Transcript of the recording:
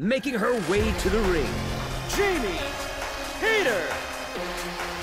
Making her way to the ring, Jamie Hader.